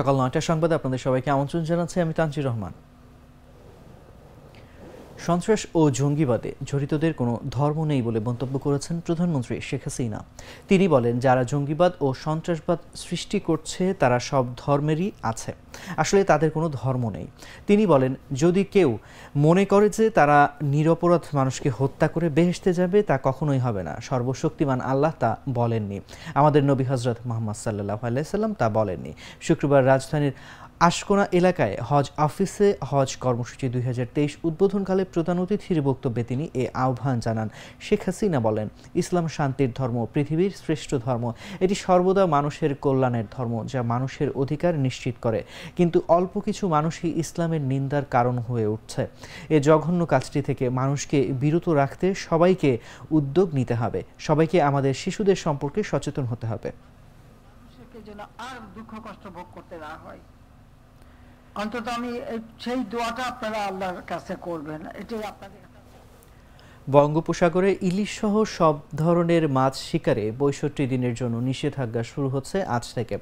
সকাল নয়টার সংবাদে আপনাদের সবাইকে আমন্ত্রণ জানাচ্ছি। আমি তানজির রহমান। সন্ত্রাস ও জঙ্গিবাদে জড়িতদের কোনো ধর্ম নেই বলে মন্তব্য করেছেন প্রধানমন্ত্রী শেখ হাসিনা। তিনি বলেন, যারা জঙ্গিবাদ ও সন্ত্রাসবাদ সৃষ্টি করছে, তারা সব ধর্মেরই আছে। আসলে তাদের কোনো ধর্ম নেই। তিনি বলেন, যদি কেউ মনে করে যে তারা নিরপরাধ মানুষকে হত্যা করে বেহেসতে যাবে, তা কখনোই হবে না। সর্বশক্তিমান আল্লাহ তা বলেননি। আমাদের নবী হজরত মোহাম্মদ সাল্লাহ আলাইসাল্লাম তা বলেননি। শুক্রবার রাজধানীর আশকোনা এলাকায় হজ অফিসে হজ কর্মসূচি দুই হাজার তেইশ উদ্বোধনকালে প্রধান অতিথির বক্তব্যে তিনি এ আহ্বান জানান। শেখ হাসিনা বলেন, ইসলাম শান্তির ধর্ম, পৃথিবীর শ্রেষ্ঠ ধর্ম। এটি সর্বদা মানুষের কল্যাণের ধর্ম, যা মানুষের অধিকার নিশ্চিত করে। কিন্তু অল্প কিছু মানুষই ইসলামের নিন্দার কারণ হয়ে উঠছে। এ জঘন্য কাজটি থেকে মানুষকে বিরত রাখতে সবাইকে উদ্যোগ নিতে হবে। সবাইকে আমাদের শিশুদের সম্পর্কে সচেতন হতে হবে। আর দুঃখ কষ্ট ভোগ করতে না হয়। অন্তত আমি সেই দোয়াটা আপনারা আল্লাহর কাছে করবেন। এটাই আপনাদের বঙ্গোপসাগরে ইলিশ সহ সব ধরনের মাছ শিকারে বৈষট্টি দিনের জন্য নিষেধাজ্ঞা শুরু হচ্ছে আজ থেকে।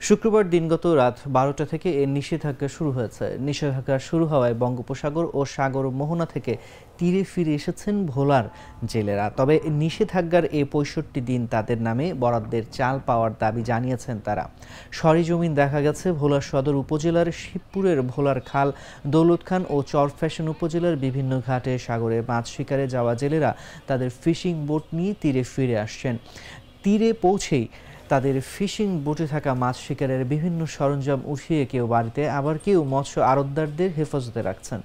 শুক্রবার দিনগত রাত বারোটা থেকে এর নিষেধাজ্ঞা শুরু হয়েছে। নিষেধাজ্ঞা শুরু হওয়ায় বঙ্গোপসাগর ও সাগর মোহনা থেকে তীরে ফিরে এসেছেন ভোলার জেলেরা। তবে নিষেধাজ্ঞার এই পঁয়ষট্টি দিন তাদের নামে বরাদ্দের চাল পাওয়ার দাবি জানিয়েছেন তারা। সরিজমিন দেখা গেছে ভোলার সদর উপজেলার শিবপুরের ভোলার খাল, দৌলত খান ও চরফ্যাশন উপজেলার বিভিন্ন ঘাটে সাগরে মাছ শিকারে যাওয়া জেলেরা তাদের ফিশিং বোট নিয়ে তীরে ফিরে আসছেন। তীরে পৌঁছেই তাদের ফিশিং বোটে থাকা মাছ শিকারের বিভিন্ন সরঞ্জাম উঠিয়ে কেউ বাড়িতে, আবার কেউ মৎস্য আড়তদারদের হেফাজতে রাখছেন।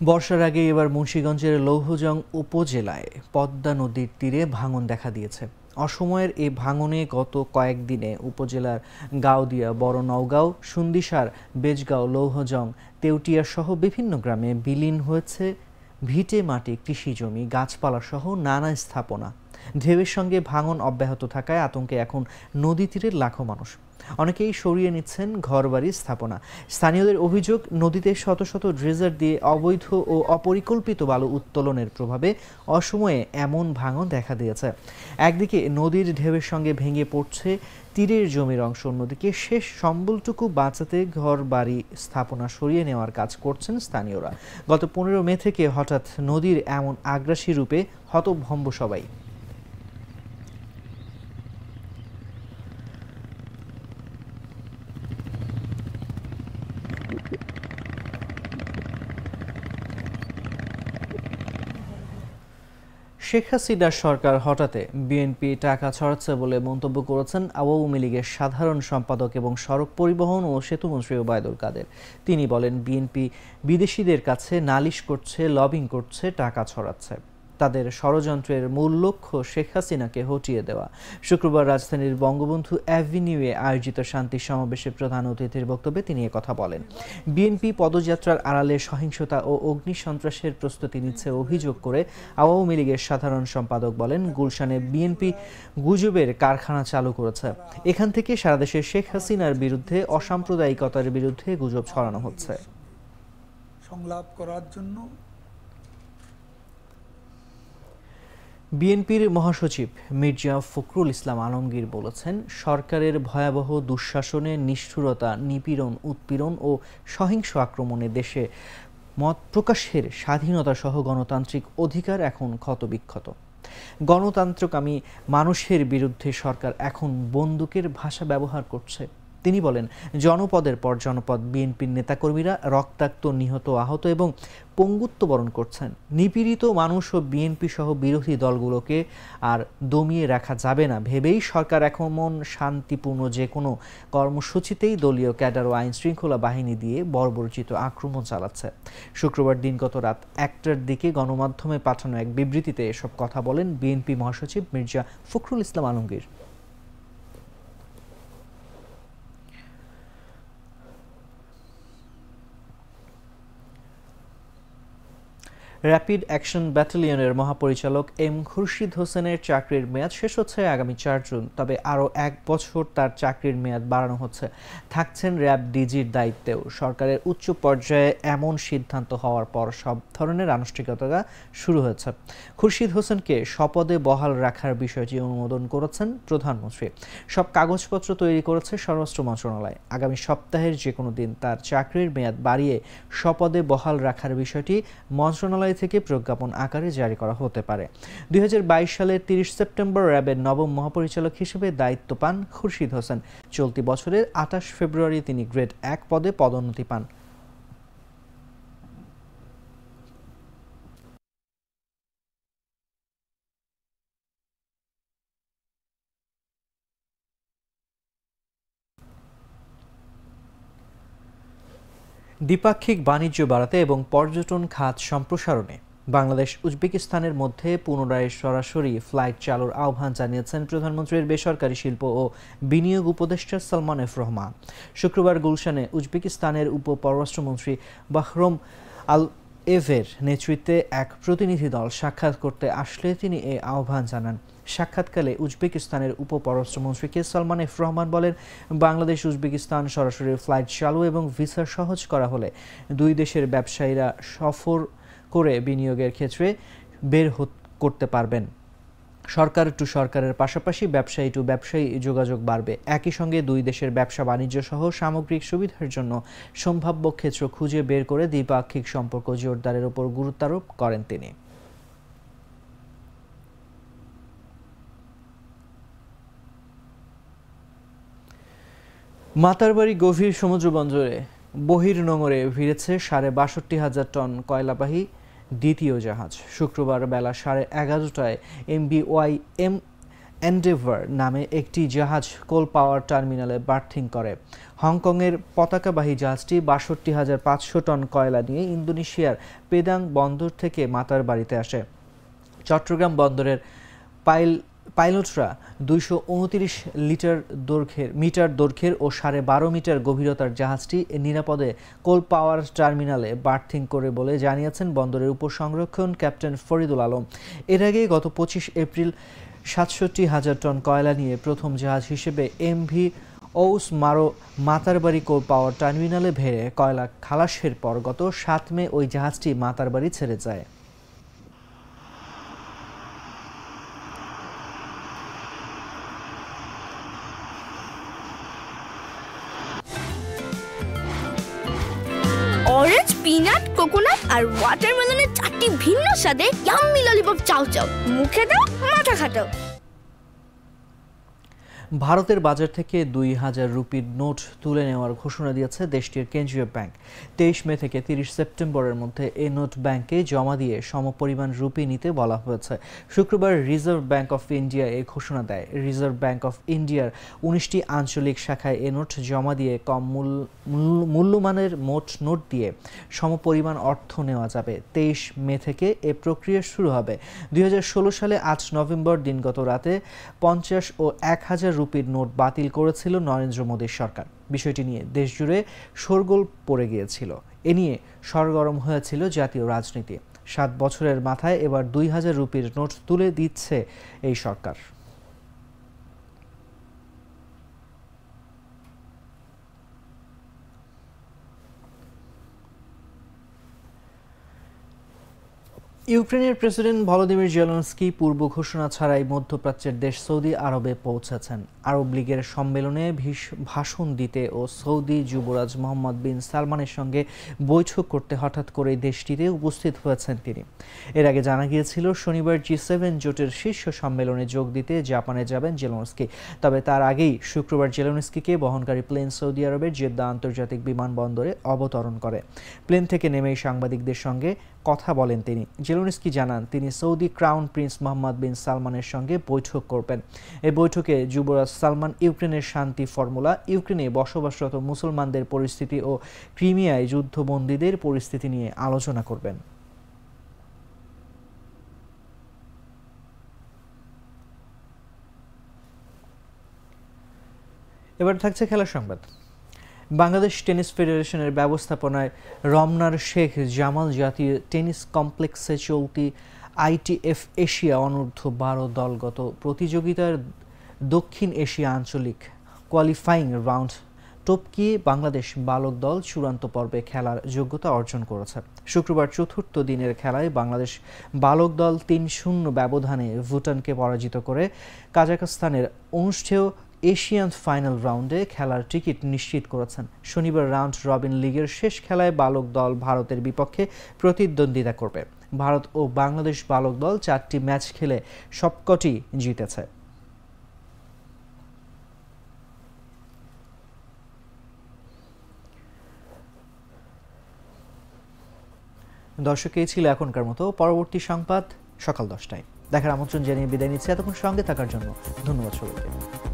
বর্ষার আগে এবার মুন্সীগঞ্জের লৌহজং উপজেলায় পদ্মা নদীর তীরে ভাঙন দেখা দিয়েছে। অসময়ের এই ভাঙনে গত কয়েকদিনে উপজেলার গাউদিয়া বড় নওগাঁও, সুন্দিসার, বেজগাঁও, লৌহজং, তেউটিয়া সহ বিভিন্ন গ্রামে বিলীন হয়েছে। ভিটে মাটি, কৃষি জমি, গাছপালা সহ নানা স্থাপনা। ঢেউয়ের সঙ্গে ভাঙন অব্যাহত থাকায় আতঙ্কে এখন নদী তীরের লাখো মানুষ। অনেকেই সরিয়ে নিচ্ছেন ঘরবাড়ি স্থাপনা। স্থানীয়দের অভিযোগ, নদীতে শত শত ড্রেজার দিয়ে অবৈধ ও অপরিকল্পিত বালু উত্তোলনের প্রভাবে অসময়ে এমন ভাঙন দেখা দিয়েছে। একদিকে নদীর ঢেউয়ের সঙ্গে ভেঙে পড়ছে তীরের জমির অংশ, অন্যদিকে শেষ সম্বলটুকু বাঁচাতে ঘর বাড়ি স্থাপনা সরিয়ে নেওয়ার কাজ করছেন স্থানীয়রা। গত পনেরো মে থেকে হঠাৎ নদীর এমন আগ্রাসী রূপে হতভম্ব সবাই। শেখ হাসিনার সরকার হঠাতে বিএনপি টাকা ছড়াচ্ছে বলে মন্তব্য করেছেন আওয়ামী লীগের সাধারণ সম্পাদক এবং সড়ক পরিবহন ও সেতুমন্ত্রী ওবায়দুল কাদের। তিনি বলেন, বিএনপি বিদেশিদের কাছে নালিশ করছে, লবিং করছে, টাকা ছড়াচ্ছে। তাদের ষড়যন্ত্রের মূল লক্ষ্য শেখ হাসিনাকে হটিয়ে দেওয়া। শুক্রবার রাজধানীর বঙ্গবন্ধু অ্যাভিনিউয়ে আয়োজিত শান্তি সমাবেশে প্রধান অতিথির বক্তব্যে তিনি কথা বলেন। বিএনপি পদযাত্রার আড়ালে সহিংসতা ও অগ্নি সন্ত্রাসের প্রস্তুতি নিচ্ছে অভিযোগ করে আওয়ামী লীগের সাধারণ সম্পাদক বলেন, গুলশানে বিএনপি গুজবের কারখানা চালু করেছে। এখান থেকে সারা দেশে শেখ হাসিনার বিরুদ্ধে অসাম্প্রদায়িকতার বিরুদ্ধে গুজব ছড়ানো হচ্ছে। সংলাপ করার জন্য বিএনপির মহাসচিব মির্জা ফখরুল ইসলাম আলমগীর বলেছেন, সরকারের ভয়াবহ দুঃশাসনে নিষ্ঠুরতা, নিপীড়ন, উৎপীড়ন ও সহিংস আক্রমণে দেশে মত প্রকাশের স্বাধীনতা সহ গণতান্ত্রিক অধিকার এখন ক্ষতবিক্ষত। গণতান্ত্রকামী মানুষের বিরুদ্ধে সরকার এখন বন্দুকের ভাষা ব্যবহার করছে। তিনি বলেন, জনপদের পর জনপদ, বিএনপির নেতাকর্মীরা রক্তাক্ত, নিহত, আহত এবং পঙ্গুত্ব বরণ করছেন। নিপীড়িত মানুষ ও বিএনপি সহ বিরোধী দলগুলোকে আর দমিয়ে রাখা যাবে না। ভেবেই সরকার এখন শান্তিপূর্ণ যে কোনো কর্মসূচিতেই দলীয় ক্যাডার ও আইন শৃঙ্খলা বাহিনী দিয়ে বর্বরচিত আক্রমণ চালাচ্ছে। শুক্রবার দিনগত রাত একটার দিকে গণমাধ্যমে পাঠানো এক বিবৃতিতে এসব কথা বলেন বিএনপি মহাসচিব মির্জা ফখরুল ইসলাম আলমগীর। র্যাপিড অ্যাকশন ব্যাটালিয়নের মহাপরিচালক এম খুরশিদ হোসেনের চাকরির মেয়াদ শেষ হচ্ছে আগামী চার জুন, তবে আরও এক বছর তার চাকরির মেয়াদ বাড়ানো হচ্ছে। থাকছেন র্যাব ডিজির দায়িত্বেও। সরকারের উচ্চ পর্যায়ে এমন সিদ্ধান্ত হওয়ার পর সব ধরনের আনুষ্ঠানিকতা শুরু হয়েছে। খুরশিদ হোসেনকে শপদে বহাল রাখার বিষয়টি অনুমোদন করেছেন প্রধানমন্ত্রী। সব কাগজপত্র তৈরি করেছে স্বরাষ্ট্র মন্ত্রণালয়। আগামী সপ্তাহের যে কোনো দিন তার চাকরির মেয়াদ বাড়িয়ে শপদে বহাল রাখার বিষয়টি মন্ত্রণালয় থেকে প্রজ্ঞাপন আকারে জারি করা হতে পারে। দুই হাজার বাইশ সালের তিরিশ সেপ্টেম্বর র্যাবের নবম মহাপরিচালক হিসেবে দায়িত্ব পান খুরশিদ হোসেন। চলতি বছরের আঠাশ ফেব্রুয়ারি তিনি গ্রেড এক পদে পদোন্নতি পান। দ্বিপাক্ষিক বাণিজ্য বাড়াতে এবং পর্যটন খাত সম্প্রসারণে বাংলাদেশ উজবেকিস্তানের মধ্যে পুনরায় সরাসরি ফ্লাইট চালুর আহ্বান জানিয়েছেন প্রধানমন্ত্রীর বেসরকারি শিল্প ও বিনিয়োগ উপদেষ্টা সালমান এফ রহমান। শুক্রবার গুলশানে উজবেকিস্তানের উপ পররাষ্ট্রমন্ত্রী বাহরম আল এভের নেতৃত্বে এক প্রতিনিধি দল সাক্ষাৎ করতে আসলে তিনি এ আহ্বান জানান। সাক্ষাৎকালে উজবেকিস্তানের উপপরাষ্ট্রমন্ত্রী কে সালমান এফ রহমান বলেন, বাংলাদেশ, উজবেকিস্তান সরাসরি ফ্লাইট চালু এবং ভিসা সহজ করা হলে দুই দেশের ব্যবসায়ীরা সফর করে বিনিয়োগের ক্ষেত্রে বের করতে পারবেন। সরকার টু সরকারের পাশাপাশি ব্যবসায়ী টু ব্যবসায়ী যোগাযোগ বাড়বে। একই সঙ্গে দুই দেশের ব্যবসা বাণিজ্য সহ সামগ্রিক সুবিধার জন্য সম্ভাব্য ক্ষেত্র খুঁজে বের করে দ্বিপাক্ষিক সম্পর্ক জোরদারের উপর গুরুত্বারোপ করেন তিনি। মাতারবাড়ি গভীর সমুদ্র বন্দরে বহির নোঙরে ভিড়েছে সাড়ে বাষট্টি হাজার টন কয়লাবাহী দ্বিতীয় জাহাজ। শুক্রবার বেলা সাড়ে এগারোটায় এমবি ওয়াই এম এন্ডেভার নামে একটি জাহাজ কোল পাওয়ার টার্মিনালে বার্থিং করে। হংকংয়ের পতাকাবাহী জাহাজটি বাষট্টি হাজার পাঁচশো টন কয়লা নিয়ে ইন্দোনেশিয়ার পেদাং বন্দর থেকে মাতার বাড়িতে আসে। চট্টগ্রাম বন্দরের পাইল পাইলটরা দুইশো লিটার দৈর্ঘ্যের, মিটার দৈর্ঘ্যের ও সাড়ে বারো মিটার গভীরতার জাহাজটি নিরাপদে কোল পাওয়ার টার্মিনালে বার্থিং করে বলে জানিয়েছেন বন্দরের উপসংরক্ষণ ক্যাপ্টেন ফরিদুল আলম। এর আগে গত পঁচিশ এপ্রিল সাতষট্টি হাজার টন কয়লা নিয়ে প্রথম জাহাজ হিসেবে এমভি ঔস মারো মাতারবাড়ি কোল পাওয়ার টার্মিনালে ভেড়ে কয়লা খালাসের পর গত সাত মে ওই জাহাজটি মাতারবাড়ি ছেড়ে যায়। কোকোনাট আর ওয়াটারমেলনের চারটি ভিন্ন স্বাদে ইয়াম্মি ললিপপ চাও চাও। মুখে দাও মাথা খাটাও। ভারতের বাজার থেকে দুই হাজার রুপির নোট তুলে নেওয়ার ঘোষণা দিয়েছে দেশটির কেন্দ্রীয় ব্যাংক। তেইশ মে থেকে তিরিশ সেপ্টেম্বরের মধ্যে এই নোট ব্যাংকে জমা দিয়ে সমপরিমাণ রুপি নিতে বলা হয়েছে। শুক্রবার রিজার্ভ ব্যাংক অফ ইন্ডিয়া এই ঘোষণা দেয়। রিজার্ভ ব্যাংক অফ ইন্ডিয়ার উনিশটি আঞ্চলিক শাখায় এ নোট জমা দিয়ে কম মূল্যমানের মোট নোট দিয়ে সমপরিমাণ অর্থ নেওয়া যাবে। তেইশ মে থেকে এ প্রক্রিয়া শুরু হবে। দুই হাজার ষোলো সালে আট নভেম্বর দিনগত রাতে পঞ্চাশ ও এক হাজার রুপির নোট বাতিল করেছিল নরেন্দ্র মোদীর সরকার। বিষয়টি নিয়ে দেশজুড়ে শোরগোল পড়ে গিয়েছিল। এ নিয়ে সরগরম হয়েছিল জাতীয় রাজনীতি। সাত বছরের মাথায় এবার দুই হাজার রুপির নোট তুলে দিচ্ছে এই সরকার। ইউক্রেনের প্রেসিডেন্ট ভলোদিমির জেলনস্কি পূর্ব ঘোষণা ছাড়াই মধ্যপ্রাচ্যের দেশ সৌদি আরবে পৌঁছেছেন। আরব লীগের সম্মেলনে ভাষণ দিতে ও সৌদি যুবরাজ মোহাম্মদ বিন সালমানের সঙ্গে বৈঠক করতে হঠাৎ করে দেশটিতে উপস্থিত হয়েছেন তিনি। এর আগে জানা গিয়েছিল, শনিবার জি সেভেন জোটের শীর্ষ সম্মেলনে যোগ দিতে জাপানে যাবেন জেলনস্কি। তবে তার আগেই শুক্রবার জেলনস্কিকে বহনকারী প্লেন সৌদি আরবের জেদ্দা আন্তর্জাতিক বিমানবন্দরে অবতরণ করে। প্লেন থেকে নেমেই সাংবাদিকদের সঙ্গে কথা বলেন তিনি। জেলনস্কি জানান, তিনি Saudi crown prince Mohammed bin সালমানের সঙ্গে বৈঠক করবেন। এই বৈঠকে যুবরাজ সালমান ইউক্রেনের শান্তি ফর্মুলা, ইউক্রেনে বসবাসরত মুসলমানদের পরিস্থিতি ও ক্রিমিয়ায় যুদ্ধবন্দীদের পরিস্থিতি নিয়ে আলোচনা করবেন। এবার থাকছে খেলার সংবাদ। বাংলাদেশ টেনিস ফেডারেশনের ব্যবস্থাপনায় রমনার শেখ জামাল জাতীয় টেনিস কমপ্লেক্সে চলতি আইটিএফ এশিয়া অনূর্ধ্ব বারো দলগত প্রতিযোগিতার দক্ষিণ এশিয়া আঞ্চলিক কোয়ালিফাইং রাউন্ড টপকিয়ে বাংলাদেশ বালক দল চূড়ান্ত পর্বে খেলার যোগ্যতা অর্জন করেছে। শুক্রবার চতুর্থ দিনের খেলায় বাংলাদেশ বালক দল তিন শূন্য ব্যবধানে ভুটানকে পরাজিত করে কাজাকস্তানের অনুষ্ঠেয় এশিয়ান ফাইনাল রাউন্ডে খেলার টিকিট নিশ্চিত করেছেন। শনিবার রাউন্ড রবিন লিগের শেষ খেলায় বালক দল ভারতের বিপক্ষে প্রতিদ্বন্দ্বিতা করবে। ভারত ও বাংলাদেশ বালক দল চারটি ম্যাচ খেলে সবকটি জিতেছে। দর্শক, এই ছিল এখনকার মতো। পরবর্তী সংবাদ সকাল দশটায়। দেখার আমন্ত্রণ জানিয়ে বিদায় নিচ্ছে। এতক্ষণ সঙ্গে থাকার জন্য ধন্যবাদ সবাইকে।